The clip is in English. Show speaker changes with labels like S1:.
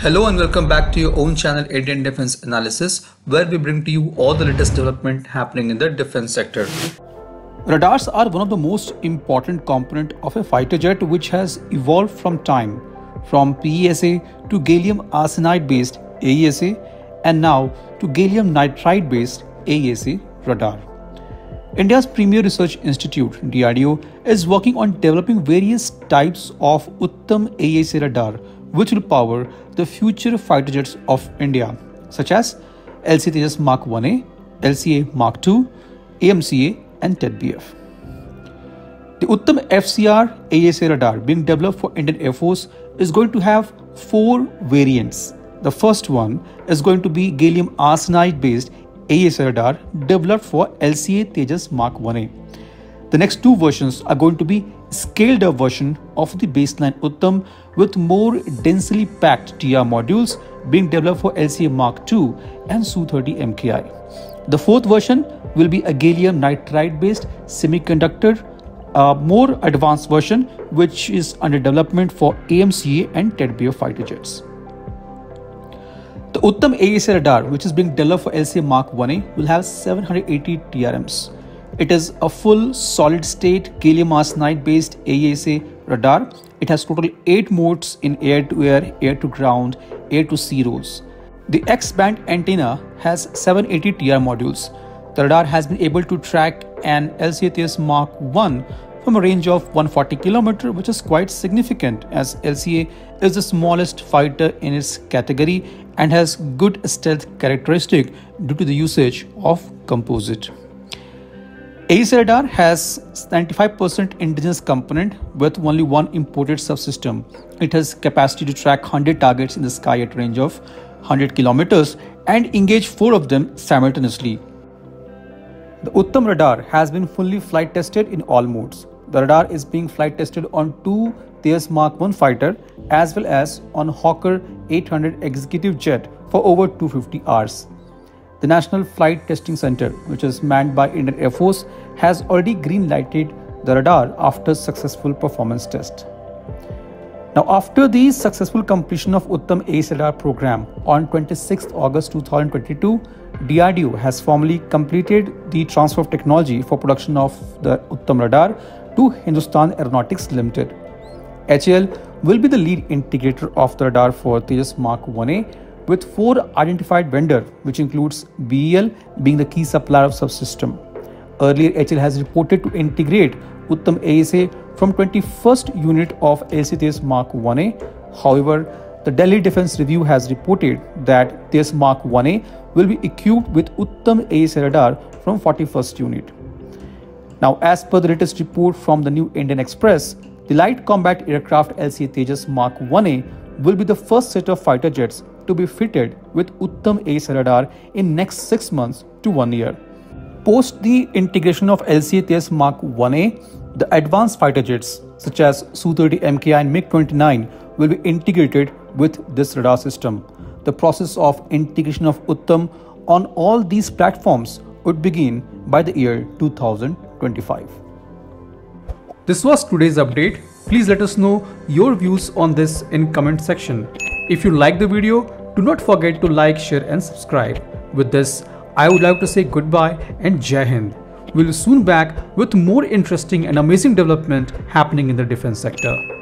S1: Hello and welcome back to your own channel Indian Defense Analysis where we bring to you all the latest development happening in the defense sector.
S2: Radars are one of the most important component of a fighter jet which has evolved from time from PESA to gallium arsenide based AESA and now to gallium nitride based AESA radar. India's premier research institute DRDO is working on developing various types of Uttam AESA radar which will power the future fighter jets of India such as LCA Tejas Mark 1A, LCA Mark 2, AMCA and TEDBF. The Uttam FCR AESA radar being developed for Indian Air Force is going to have four variants. The first one is going to be gallium arsenide based AESA radar developed for LCA Tejas Mark 1A. The next two versions are going to be scaled up version of the baseline Uttam with more densely packed TR modules being developed for LCA Mark II and Su-30 MKI. The fourth version will be a gallium nitride based semiconductor, a more advanced version which is under development for AMCA and TEDBF fighter jets. The Uttam AESA radar, which is being developed for LCA Mark 1A, will have 780 TRMs. It is a full solid state gallium arsenide based AESA radar. It has total 8 modes in air to air, air to ground, air to sea roles. The X band antenna has 780 TR modules. The radar has been able to track an LCA Tejas Mark 1 from a range of 140 km, which is quite significant as LCA is the smallest fighter in its category and has good stealth characteristic due to the usage of composite. AESA radar has 95% indigenous component with only one imported subsystem. It has capacity to track 100 targets in the sky at range of 100 kilometers and engage four of them simultaneously. The Uttam radar has been fully flight tested in all modes. The radar is being flight tested on two Tejas Mark 1 fighter as well as on Hawker 800 executive jet for over 250 hours. The National Flight Testing Center, which is manned by Indian Air Force, has already green lighted the radar after successful performance test. Now, after the successful completion of Uttam AESA radar program on 26 August 2022, DRDO has formally completed the transfer of technology for production of the Uttam radar to Hindustan Aeronautics Limited. HAL will be the lead integrator of the radar for Tejas Mark 1A with four identified vendor, which includes BEL being the key supplier of subsystem. Earlier, HAL has reported to integrate Uttam AESA from 21st unit of LCA Mark 1A. However, the Delhi Defense Review has reported that this Mark 1A will be equipped with Uttam AESA radar from 41st unit. Now, as per the latest report from the New Indian Express, the light combat aircraft LCA Tejas Mark 1A will be the first set of fighter jets to be fitted with Uttam AESA radar in next 6 months to 1 year. Post the integration of LCA Tejas Mark 1A, the advanced fighter jets such as Su-30 MKI and MiG-29 will be integrated with this radar system. The process of integration of Uttam on all these platforms would begin by the year 2025.
S1: This was today's update. Please let us know your views on this in comment section. If you like the video, do not forget to like, share and subscribe. With this, I would like to say goodbye and Jai Hind. We'll soon back with more interesting and amazing development happening in the defense sector.